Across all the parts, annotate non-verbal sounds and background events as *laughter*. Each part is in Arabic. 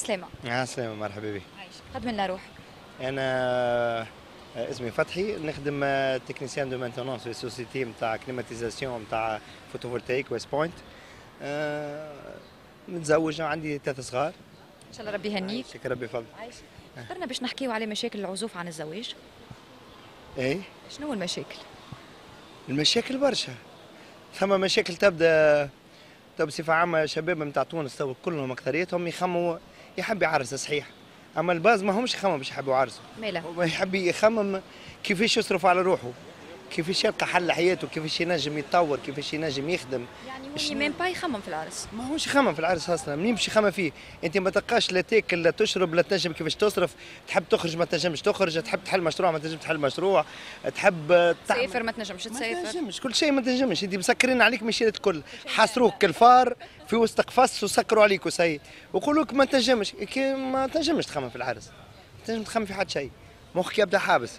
السلامة يا سلام مرحبا بك. قد منا روح. أنا آه، اسمي فتحي. نخدم technicien de maintenance في société نتاع climatisation نتاع photovoltaïque West Point متزوج عندي ثلاث صغار. إن شاء الله ربي يهنيك. شكرا ربي فضل عايش. اخترنا باش نحكيو على مشاكل العزوف عن الزواج. اي شنو المشاكل؟ المشاكل برشا. ثم مشاكل تبدأ بصفة عامة شباب نتاع تونس تو كلهم اكثريتهم يخموا يحب يعرس صحيح. أما الباز ما همش يخموا باش يحبوا يعرسوا. ماله هو يحب يخمم كيفاش يصرف على روحه. كيفاش يلقى حل لحياته كيفاش ينجم يتطور كيفاش ينجم يخدم. يعني شنو؟ même pas يخمم في العرس؟ ما هوش يخمم في العرس أصلا منين باش يخمم فيه؟ أنت ما تلقاش لا تاكل لا تشرب لا تنجم كيفاش تصرف. تحب تخرج ما تنجمش تخرج تحب تحل مشروع ما تنجم تحل مشروع تحب تسافر ما تنجمش ما تسافر. تنجمش كل شيء ما تنجمش. أنت مسكرين عليك مشيت الكل. حاصروك كالفار في وسط قفص وسكروا عليك وسي ويقولوا لك ما تنجمش ما تنجمش تخمم في العرس. ما تنجم تخمم في حد شيء. مخك يبدأ حابس.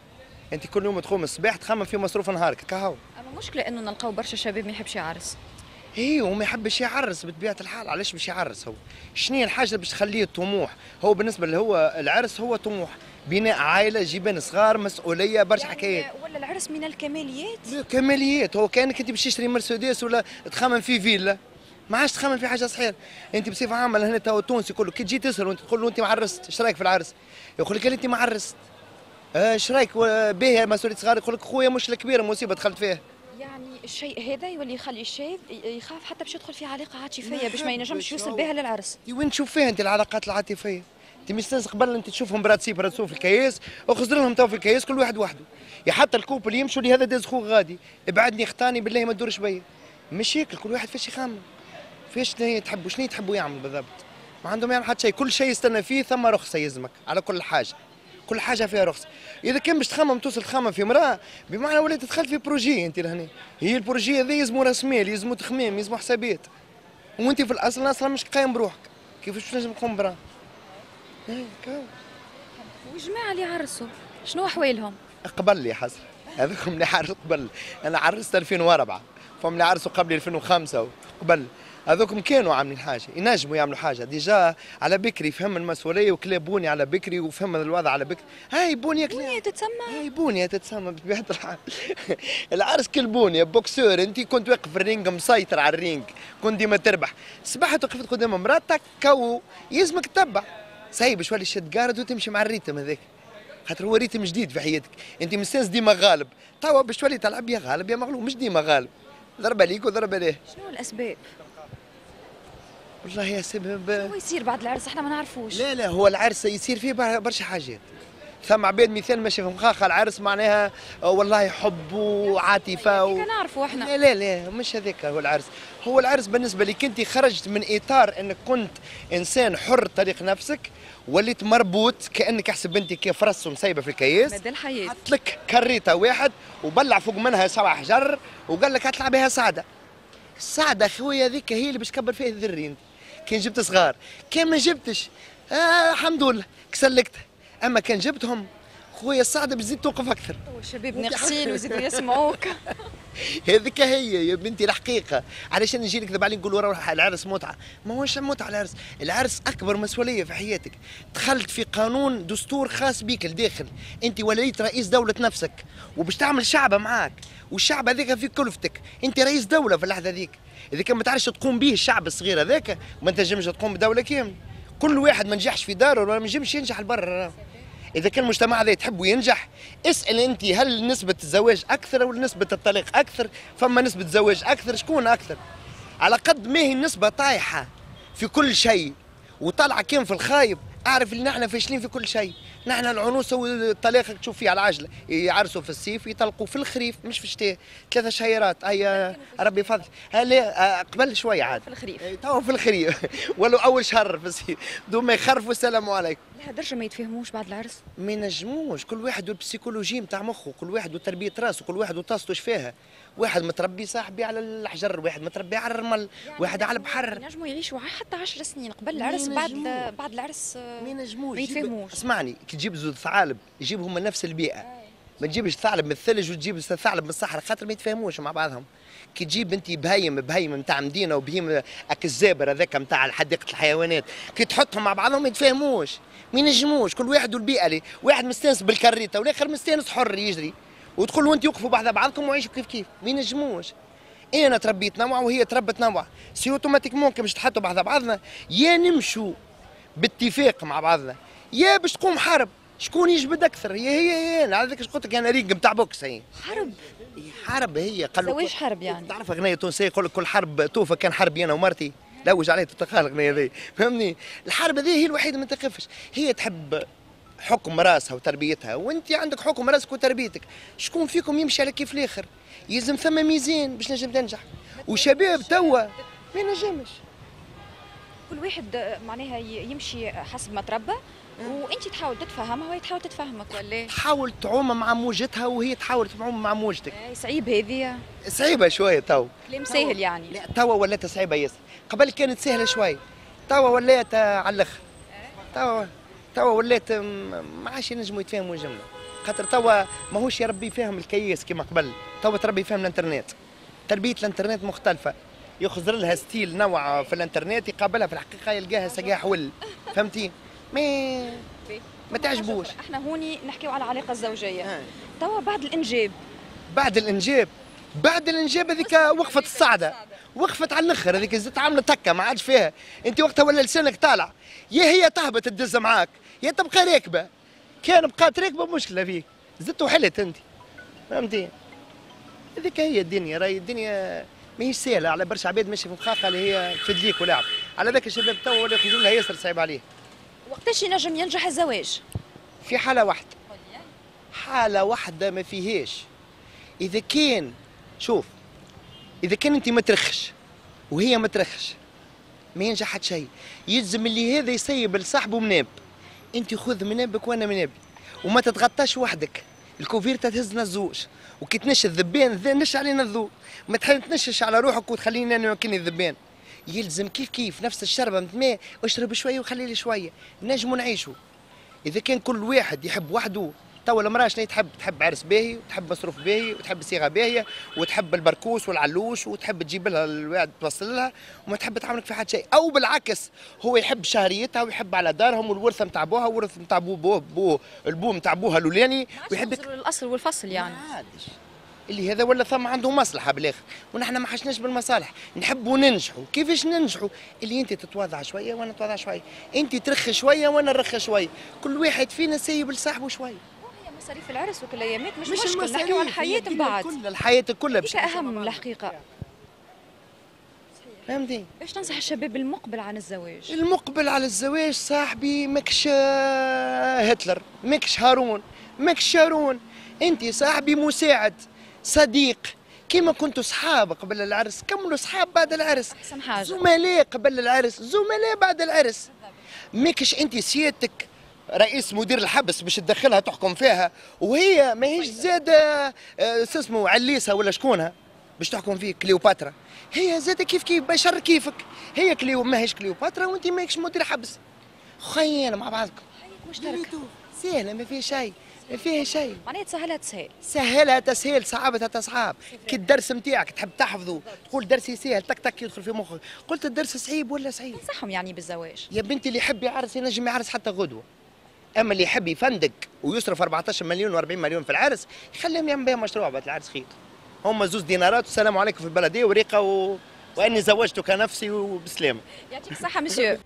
أنت كل يوم تقوم الصباح تخمم في مصروف نهارك كهو. أما مشكلة إنه نلقاو برشا شباب ما يحبش يعرس. إيه وما يحبش يعرس بطبيعة الحال علاش باش يعرس هو؟ شنو هي الحاجة اللي باش تخليه طموح؟ هو بالنسبة اللي هو العرس هو طموح. بناء عائلة جيبان صغار مسؤولية برشا حكايات. يعني ولا العرس من الكماليات؟ كماليات. هو كانك أنت باش تشتري مرسيدس ولا تخمم في فيلا. ما عادش تخمم في حاجة صحيحة. أنت بصفة عامة هنا تو التونسي كله كي تجي تسأل وأنت تقول له أنت ما عرست إيش رأيك في العرس؟ يقول لك أنت ما عرست. آه، إيش رأيك؟ باهي مسؤولية صغار يقول لك خويا مش الكبيره مصيبة دخلت فيها يعني الشيء هذا يولي يخلي الشاب يخاف حتى باش يدخل في علاقة عاطفية باش ما ينجمش يوصل. بها للعرس. وين تشوف فيها أنت العلاقات العاطفية؟ أنت مستنس قبل أنت تشوفهم برات سي برات سو في الكياس وخزر لهم تو في الكياس كل واحد وحده. يا حتى الكوبل يمشوا لهذا داز خوه غادي ابعدني اختاني بالله ما تدورش بيا. مشاكل كل واحد فاش يخمم. فاش تحبوا شنو تحبوا يعمل بالضبط؟ ما عندهم يعمل حتى شيء. كل شيء يستنى فيه ثم رخصة يلزمك على كل حاجة. كل حاجة فيها رخصه إذا كان باش تخمم توصل تخمم في امرأة بمعنى وليت تدخل في بروجي أنت لهنا هي البروجي هذا يلزمو راس مال يلزمو تخمام يلزمو حسابات. وأنت في الأصل أصلا مش قايم بروحك. كيفاش تنجم تقوم برا؟ إيه،. والجماعة اللي عرسوا شنو أحوالهم؟ قبل لي حسن هذوكم اللي عرس قبل. أنا عرست 2004 فهم اللي عرسوا قبل 2005 قبل. هذوكم كانوا عاملين حاجة ينجموا يعملوا حاجة. ديجا على بكري فهم المسؤولية وكلا بوني على بكري وفهم الوضع على بكري. هاي بوني كلا بنية تتسمى. هاي بونيا تتسمى بطبيعة الحال. *laughs* العرس كل بونيا بوكسور انت كنت واقف في الرينج مسيطر على الرينج كنت ديما تربح. صبحت وقفت قدام مراتك كو يلزمك تتبع. سي باش تولي شد قارد وتمشي مع الريتم هذاك. خاطر هو ريتم جديد في حياتك. انت مستانس ديما غالب. توا باش تولي تلعب يا غالب يا مغلوب مش ديما غالب. ضربه ليك وضربه ليه شنو الأسباب؟ والله يا سبب هو يصير بعد العرس؟ إحنا ما نعرفوش. لا لا هو العرس يصير فيه بر- برشا حاجات. ثم عباد مثال ماشي في مخاخ العرس معناها آه، والله حب وعاطفة و... هيك نعرفوا إحنا؟ لا لا لا مش هذاك هو العرس. هو العرس بالنسبة لك أنت خرجت من إطار إنك كنت إنسان حر طريق نفسك وليت مربوط كأنك احسب أنت كيف رص مسيبه في الكياس. مدى الحياة. حط لك كريته واحد وبلع فوق منها سبع حجر وقال لك اطلع بها سعدة. السعده خويا هذيك هي اللي باش تكبر فيها الذري انت كان جبت صغار. كان ما جبتش. آه الحمد لله. كسلكت. أما كان جبتهم خويا السعده باش تزيد توقف أكثر. الشباب ناقصين ويزيدوا يسمعوك. *laughs* هذيك هي يا بنتي الحقيقة. علاش أنا نجي نكذب عليك نقول ورا العرس متعه ما هوش متعه العرس. العرس أكبر مسؤولية في حياتك. دخلت في قانون دستور خاص بيك الداخل أنت وليت رئيس دولة نفسك. وباش تعمل شعب معاك. والشعب هذاك في كلفتك. أنت رئيس دولة في اللحظة ذيك اذا كان ما تعرفش تقوم به الشعب الصغير هذاك. ما تنجمش تقوم بدولة كامله كل واحد ما نجحش في داره ولا ما نجمش ينجح لبرا إذا كان المجتمع هذا تحب ينجح اسأل أنت هل نسبة الزواج أكثر ولا نسبة الطلاق أكثر؟ فما نسبة زواج أكثر شكون أكثر؟ على قد ما هي النسبة طايحة في كل شيء وطالعة كان في الخايب أعرف ان إحنا فاشلين في كل شيء. نحن العنوسه والطلاق تشوف فيه على العجله يعرسوا في الصيف يطلقوا في الخريف مش في الشتاء. ثلاثة شهيرات هيا ربي يفضل. هلا قبل شوية عاد. في الخريف. إيه، تو في الخريف. *laughs* ولو أول شهر في الصيف دوما يخرفوا السلام عليكم. لهالدرجة ما يتفاهموش بعد العرس؟ ما ينجموش. كل واحد وال psychologie نتاع مخه كل واحد وتربيه راسه كل واحد وطاسته فيها. واحد متربي صاحبي على الحجر واحد متربي على الرمل واحد على البحر. ينجموا يعيشوا حتى 10 سنين قبل العرس بعد. بعد العرس آه، ما ينجموش. ما يتفاهموش. اسمعني كي تجيب زوج ثعالب يجيبهم من نفس البيئة. ما تجيبش ثعلب من الثلج وتجيب ثعلب من الصحراء خاطر ما يتفاهموش مع بعضهم. كي تجيب أنت بهيم بهيم نتاع مدينة وبهيم الزابر هذاك نتاع حديقه الحيوانات كي تحطهم مع بعضهم ما يتفاهموش ما ينجموش كل واحد والبيئة لي. واحد مستانس بالكريتة والآخر مستانس حر يجري. وتقول وانت وقفوا بعض بعضكم وعيشوا كيف كيف. ما ينجموش أنا تربيت نوع وهي تربت نوع. c'est automatiquement كي باش تحطوا بعض بعضنا. يا نمشوا باتفاق مع بعضنا. يا باش تقوم حرب. شكون يجبد أكثر؟ هي هي هي. أنا هذاك قلت لك أنا ريق نتاع boxe هي. حرب؟ حرب هي. قال له زواج حرب يعني. تعرف أغنية تونسية يقول لك كل حرب توفى كان حربي أنا ومرتي؟ لوج عليه تتخيل الاغنيه ذي فهمني؟ الحرب هذه هي الوحيدة ما تقفش. هي تحب حكم راسها وتربيتها. وانت عندك حكم راسك وتربيتك. شكون فيكم يمشي على كيف الآخر؟ يلزم ثم ميزان باش نجم تنجح. وشباب توا ما نجمش كل واحد معناها يمشي حسب ما تربى وانت تحاول تتفهمها وهي تحاول تتفهمك ولا؟ تحاول تعوم مع موجتها وهي تحاول تعوم مع موجتك. إيه، صعيب هذه. صعيبة شوية تو. كلام سهل يعني. لا توا ولات صعيبة ياسر قبل كانت سهلة شوي. توا ولات على الآخر توا توا ولات م- ما عادش ينجموا يتفاهموا جمله خاطر توا ماهوش يربي فيهم الكياس كما قبل. توا تربي فيهم الانترنت. تربية الانترنت مختلفة. يخزر لها style نوع في الانترنت يقابلها في الحقيقة يلقاها سقاح ول. فهمتي؟ ما ما تعجبوش. إحنا هوني نحكيو على العلاقة الزوجية. توا بعد الإنجاب. بعد الإنجاب. بعد الإنجاب هذيك وقفت الصعده وقفت على الآخر هذيك زدت عاملة تكة ما عادش فيها. أنت وقتها ولا لسانك طالع. يا هي تهبط تدز معاك يا تبقى راكبة. كان بقات راكبة مشكلة فيك. زدت وحلت أنت. فهمتي؟ هذيك هي الدنيا. راهي الدنيا ماهيش سهلة. على برشا عباد ماشي في مخاخه اللي هي تفدليك ولعب على ذاك الشباب توا ولا يخرجوا لها ياسر صعيب عليه. وقتاش ينجم ينجح الزواج؟ في حالة واحدة. حالة واحدة ما فيهاش. إذا كان شوف إذا كان أنت ما ترخش وهي ما ترخش ما ينجح حتى شيء. يلزم اللي هذا يسيب لصاحبه مناب. أنت خذ منابك وأنا منابي. وما تتغطاش وحدك. الكوفيرتا تهزنا الزوج. وكي تنش الذبان نش علينا الذوب ما تنشش على روحك وتخليني أنا كني الذبان. يلزم كيف كيف نفس الشربة من ماء اشرب شوية وخلي لي شوية. نجموا نعيشوا إذا كان كل واحد يحب وحده توا المرأة شنو تحب تحب عرس باهي وتحب مصروف باهي وتحب صيغة باهية وتحب البركوس والعلوش وتحب تجيب لها الواحد توصل لها وما تحب تعاملك في حد شيء. أو بالعكس هو يحب شهريتها ويحب على دارهم والورثة نتاع بوها والورث نتاع بو بو بو البو نتاع بوها الأولاني يحبك الأصل والفصل يعني. ما عادش. اللي هذا ولا ثم عنده مصلحة بالآخر ونحن ما حشناش بالمصالح. نحبوا ننجحوا كيفاش ننجحوا؟ اللي أنت تتواضع شوية وأنا نتواضع شوية. أنت ترخ شوية وأنا نرخ شوية. كل واحد فينا سايب لصاحبه شوية. هي مصاريف العرس وكل أيامات مش, مش مشكل نحكيو على هي الحياة من بعد. كلها الحياة كلها هيك أهم الحقيقة. فهمتي؟ باش تنصح الشباب المقبل عن الزواج. المقبل على الزواج صاحبي مكش آه، هتلر مكش هارون مكش شارون. أنت صاحبي مساعد. صديق. كيما كنتوا صحاب قبل العرس. كملوا صحاب بعد العرس؟ أحسن حاجة. زملاء قبل العرس. زملاء بعد العرس. ماكش أنت سيادتك رئيس مدير الحبس باش تدخلها تحكم فيها وهي ماهيش زاده آه، اسمه عليسة ولا شكونها باش تحكم فيك؟ كليوباترا. هي زاده كيف كيف؟ بشر كيفك. هي كليو ماهيش كليوباترا وأنت ماكش مدير حبس. خينا مع بعضكم. مشترك. سهلة ما فيها شيء. ما فيها شيء. معناها تسهلها تسهل سهلها تسهيل صعبتها تصعب كي الدرس نتاعك تحب تحفظه تقول درسي سهل تك تك يدخل في مخك. قلت الدرس صعيب ولا صعيب؟ تنصحهم يعني بالزواج. يا بنتي اللي يحب يعرس ينجم يعرس حتى غدوة. أما اللي يحب يفندق ويصرف 14 مليون و40 مليون في العرس يخليهم يعمل بها مشروع بعد العرس خير هم زوز دينارات والسلام عليكم في البلدية وريقه و... وأني زوجتك نفسي وبسلامة. يعطيك الصحة مسيو